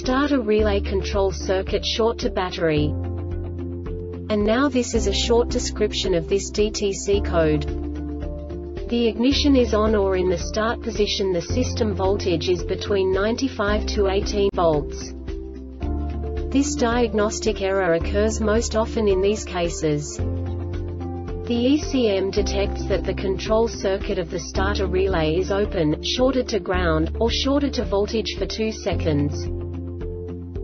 Starter relay control circuit short to battery. And now this is a short description of this DTC code. The ignition is on or in the start position the system voltage is between 95 to 18 volts. This diagnostic error occurs most often in these cases. The ECM detects that the control circuit of the starter relay is open, shorted to ground, or shorted to voltage for 2 seconds.